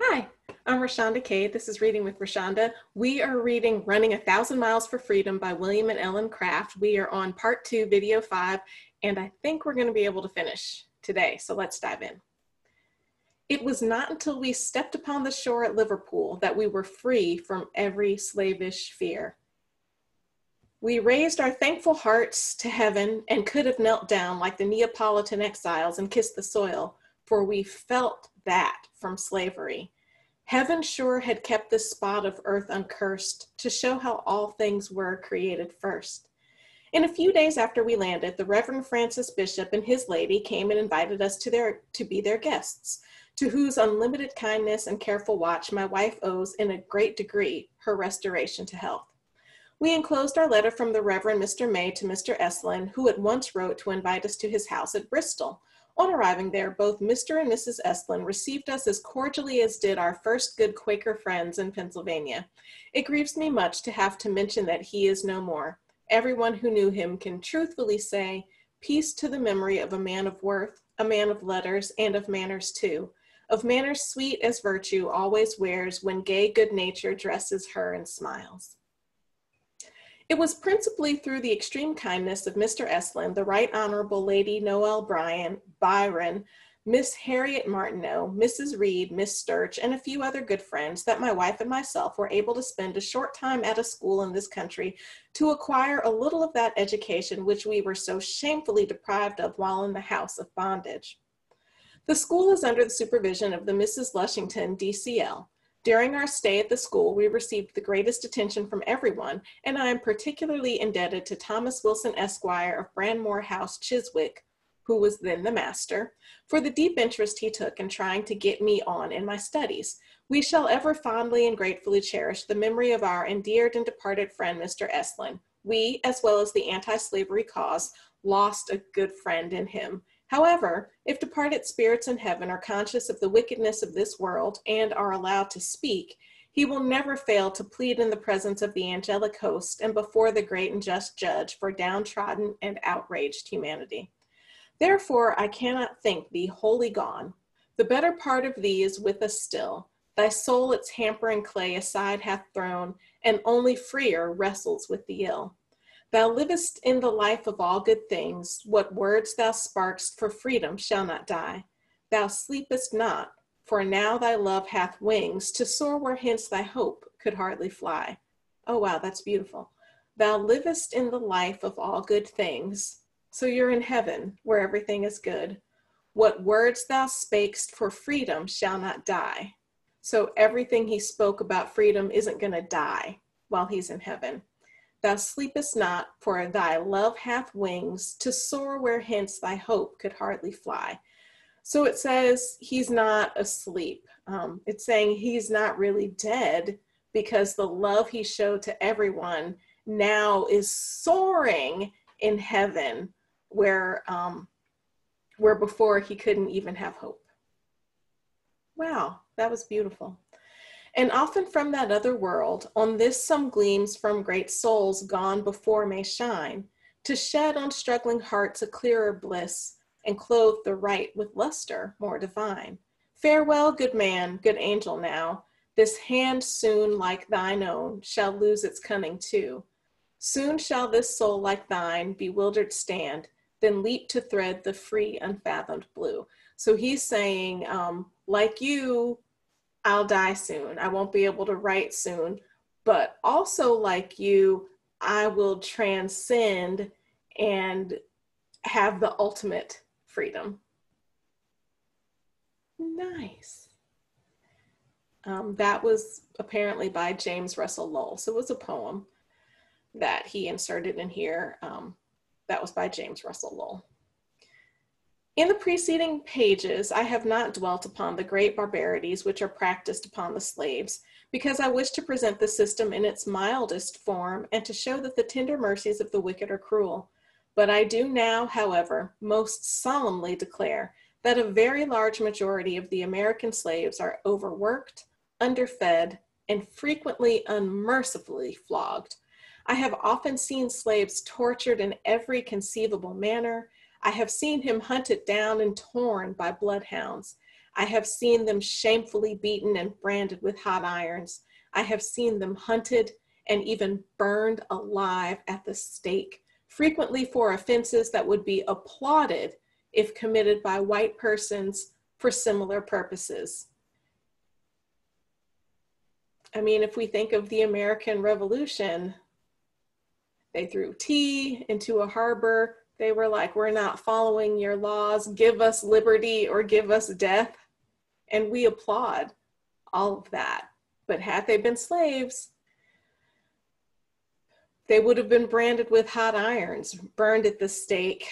Hi, I'm Roshaunda Cade. This is Reading with Roshaunda. We are reading Running a Thousand Miles for Freedom by William and Ellen Craft. We are on part two, video five, and I think we're going to be able to finish today. So let's dive in. It was not until we stepped upon the shore at Liverpool that we were free from every slavish fear. We raised our thankful hearts to heaven and could have knelt down like the Neapolitan exiles and kissed the soil, for we felt that from slavery. Heaven sure had kept this spot of earth uncursed to show how all things were created first. In a few days after we landed, the Reverend Francis Bishop and his lady came and invited us to their to be their guests, to whose unlimited kindness and careful watch my wife owes in a great degree her restoration to health. We enclosed our letter from the Reverend Mr. May to Mr. Estlin, who at once wrote to invite us to his house at Bristol, on arriving there, both Mr. and Mrs. Estlin received us as cordially as did our first good Quaker friends in Pennsylvania. It grieves me much to have to mention that he is no more. Everyone who knew him can truthfully say, Peace to the memory of a man of worth, a man of letters, and of manners too, of manners sweet as virtue always wears when gay good nature dresses her and smiles. It was principally through the extreme kindness of Mr. Estlin, the Right Honorable Lady Noel Bryan, Byron, Miss Harriet Martineau, Mrs. Reed, Miss Sturch, and a few other good friends that my wife and myself were able to spend a short time at a school in this country to acquire a little of that education which we were so shamefully deprived of while in the house of bondage. The school is under the supervision of the Mrs. Lushington, DCL, during our stay at the school, we received the greatest attention from everyone, and I am particularly indebted to Thomas Wilson Esquire of Branmore House, Chiswick, who was then the master, for the deep interest he took in trying to get me on in my studies. We shall ever fondly and gratefully cherish the memory of our endeared and departed friend, Mr. Estlin. We, as well as the anti-slavery cause, lost a good friend in him, However, if departed spirits in heaven are conscious of the wickedness of this world and are allowed to speak, he will never fail to plead in the presence of the angelic host and before the great and just judge for downtrodden and outraged humanity. Therefore, I cannot think thee wholly gone. The better part of thee is with us still. Thy soul its hampering clay aside hath thrown, and only freer wrestles with the ill. Thou livest in the life of all good things. What words thou sparkst for freedom shall not die. Thou sleepest not, for now thy love hath wings to soar where hence thy hope could hardly fly. Oh, wow, that's beautiful. Thou livest in the life of all good things. So you're in heaven where everything is good. What words thou spakest for freedom shall not die. So everything he spoke about freedom isn't going to die while he's in heaven. Thou sleepest not, for thy love hath wings to soar where hence thy hope could hardly fly. So it says he's not asleep. Um, it's saying he's not really dead because the love he showed to everyone now is soaring in heaven where um, where before he couldn't even have hope. Wow, that was beautiful. And often from that other world, on this some gleams from great souls gone before may shine, to shed on struggling hearts a clearer bliss, and clothe the right with luster more divine. Farewell, good man, good angel now. This hand soon, like thine own, shall lose its cunning too. Soon shall this soul like thine bewildered stand, then leap to thread the free, unfathomed blue. So he's saying, um, like you, I'll die soon. I won't be able to write soon. But also, like you, I will transcend and have the ultimate freedom. Nice. Um, that was apparently by James Russell Lowell. So it was a poem that he inserted in here. Um, that was by James Russell Lowell. In the preceding pages, I have not dwelt upon the great barbarities which are practiced upon the slaves, because I wish to present the system in its mildest form and to show that the tender mercies of the wicked are cruel. But I do now, however, most solemnly declare that a very large majority of the American slaves are overworked, underfed, and frequently unmercifully flogged. I have often seen slaves tortured in every conceivable manner I have seen him hunted down and torn by bloodhounds. I have seen them shamefully beaten and branded with hot irons. I have seen them hunted and even burned alive at the stake, frequently for offenses that would be applauded if committed by white persons for similar purposes. I mean, if we think of the American Revolution, they threw tea into a harbor. They were like, We're not following your laws. Give us liberty or give us death. And we applaud all of that. But had they been slaves, they would have been branded with hot irons, burned at the stake.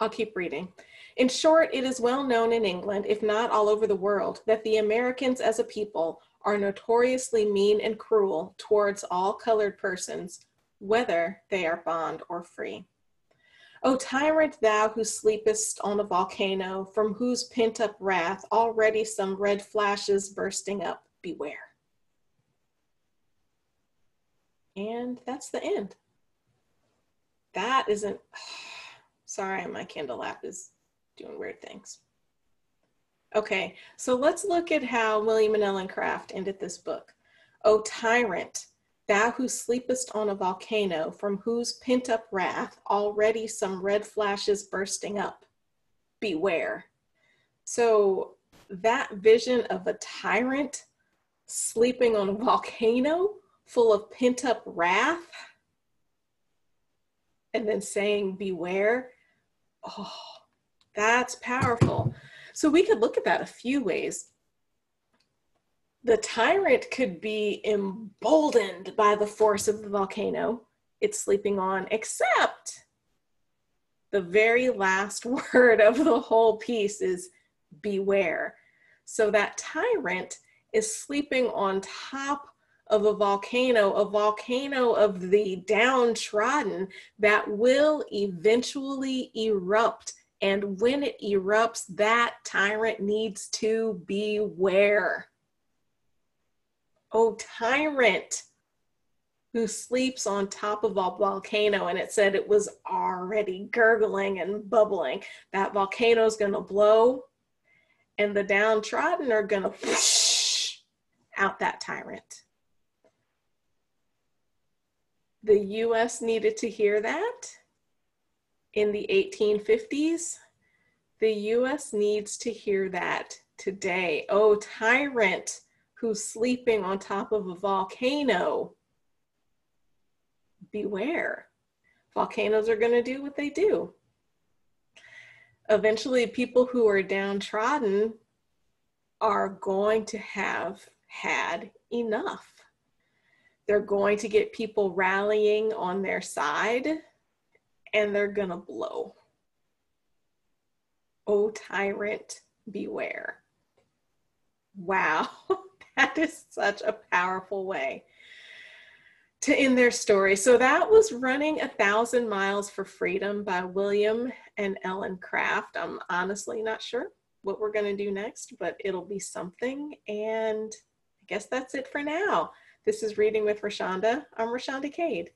I'll keep reading. In short, it is well known in England, if not all over the world, that the Americans as a people are notoriously mean and cruel towards all colored persons, whether they are bond or free. O tyrant, thou who sleepest on a volcano, from whose pent up wrath already some red flashes bursting up, beware. And that's the end. That isn't, sorry, my Kindle app is doing weird things. Okay, so let's look at how William and Ellen Craft ended this book. O tyrant, thou who sleepest on a volcano, from whose pent up wrath already some red flashes bursting up, beware. So that vision of a tyrant sleeping on a volcano full of pent up wrath and then saying, beware. Oh, that's powerful. So we could look at that a few ways. The tyrant could be emboldened by the force of the volcano it's sleeping on, except the very last word of the whole piece is beware. So that tyrant is sleeping on top of a volcano, a volcano of the downtrodden that will eventually erupt and when it erupts, that tyrant needs to beware. Oh, tyrant who sleeps on top of a volcano, and it said it was already gurgling and bubbling. That volcano is going to blow, and the downtrodden are going to whoosh out that tyrant. The US needed to hear that in the 1850s. The US needs to hear that today. Oh, tyrant who's sleeping on top of a volcano. Beware. Volcanoes are going to do what they do. Eventually, people who are downtrodden are going to have had enough. They're going to get people rallying on their side and they're gonna blow. Oh, tyrant, beware. Wow, that is such a powerful way to end their story. So that was Running a Thousand Miles for Freedom by William and Ellen Craft. I'm honestly not sure what we're going to do next, but it'll be something. And I guess that's it for now. This is Reading with Roshaunda. I'm Roshaunda Cade.